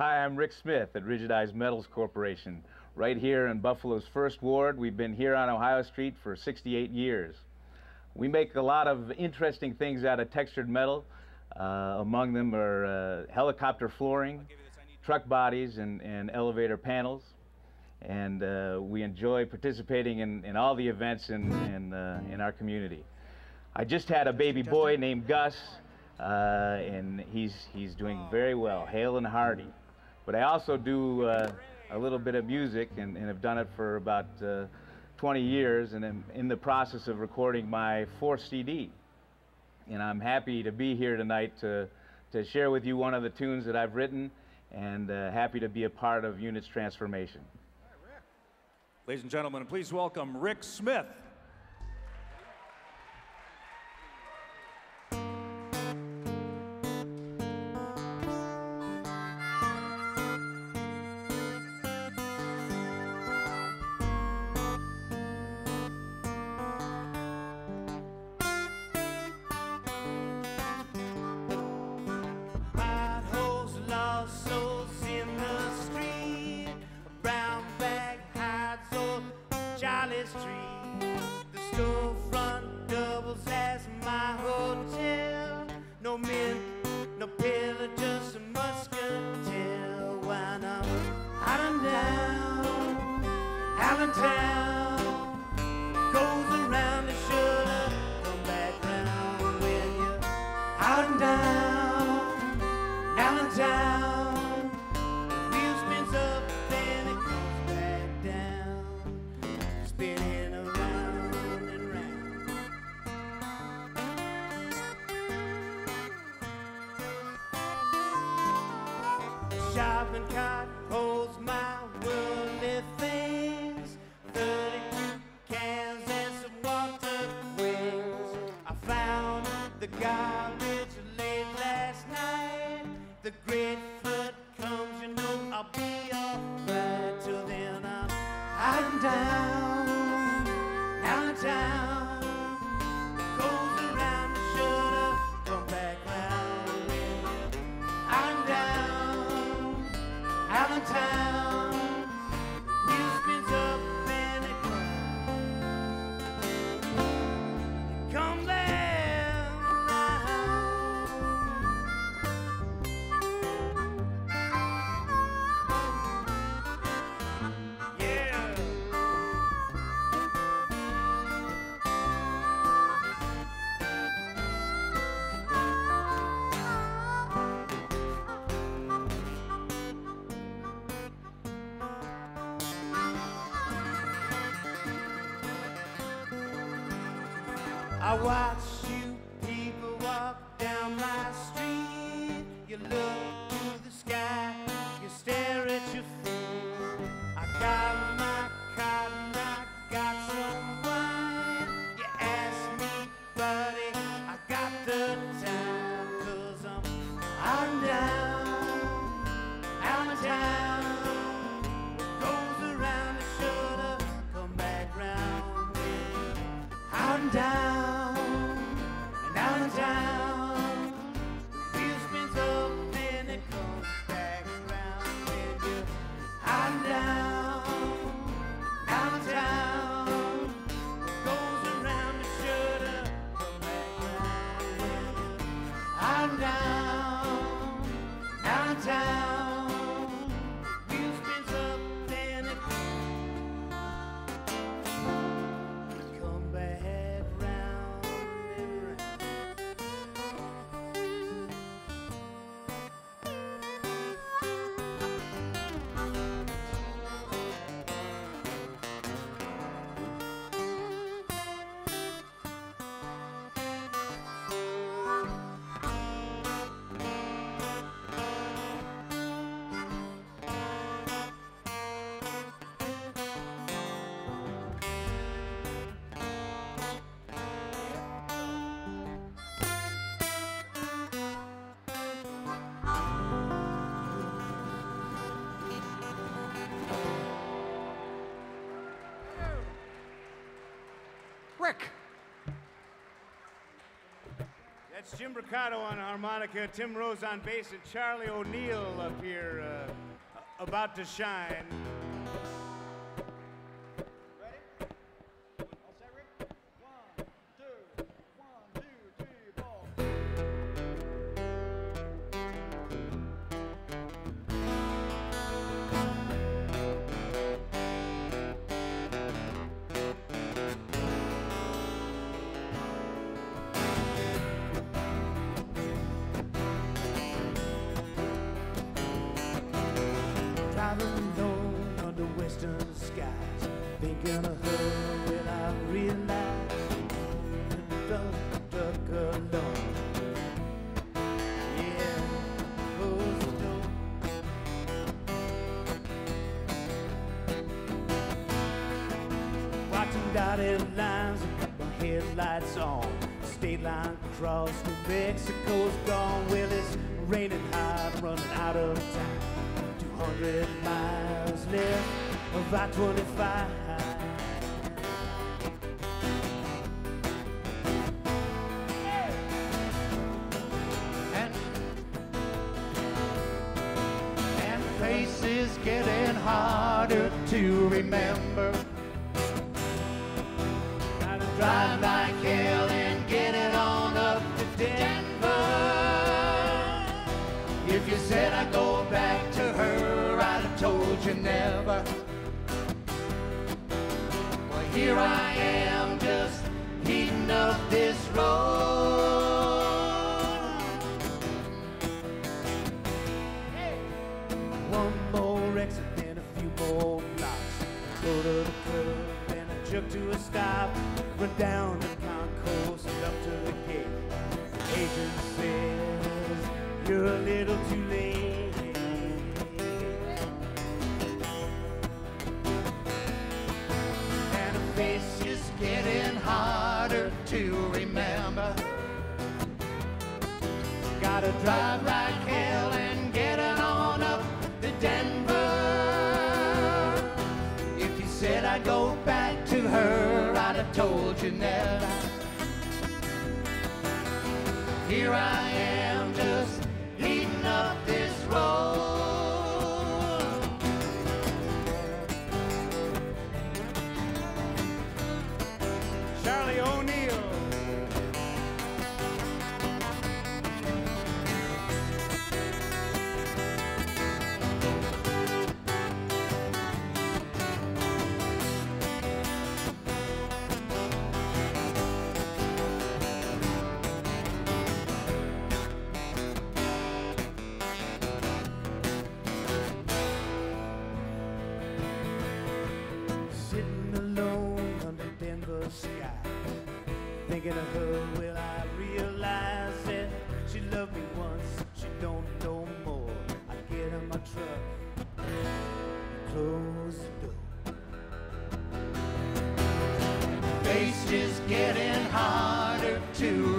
Hi, I'm Rick Smith at Rigidized Metals Corporation, right here in Buffalo's First Ward. We've been here on Ohio Street for 68 years. We make a lot of interesting things out of textured metal. Uh, among them are uh, helicopter flooring, truck bodies, and, and elevator panels. And uh, we enjoy participating in, in all the events in, in, uh, in our community. I just had a baby boy named Gus, uh, and he's, he's doing very well, hale and hearty. But I also do uh, a little bit of music and, and have done it for about 20 years and am in the process of recording my fourth CD. And I'm happy to be here tonight to, to share with you one of the tunes that I've written and uh, happy to be a part of UNYTS transformation. Ladies and gentlemen, please welcome Rick Smith. Down, Allentown the I watch out and down, Rick. That's Jim Bricado on harmonica, Tim Rose on bass, and Charlie O'Neill up here uh, about to shine. when I realize duck alone. Watching dotted lines, got my headlights on. State line crossed, New Mexico's gone. Well, it's raining hard, running out of time. 200 miles left of I-25. To remember. Gotta drive like hell and get it on up to Denver. If you said I'd go back to her, I'd have told you never. Well, here I Gotta drive like hell and get on up to Denver. If you said I'd go back to her, I'd have told you never. Here I am just heating up this road. Charlie O'Neill. Thinking of her. Will I realize that she loved me once? She don't know more. I get in my truck, close the door. Face is getting harder to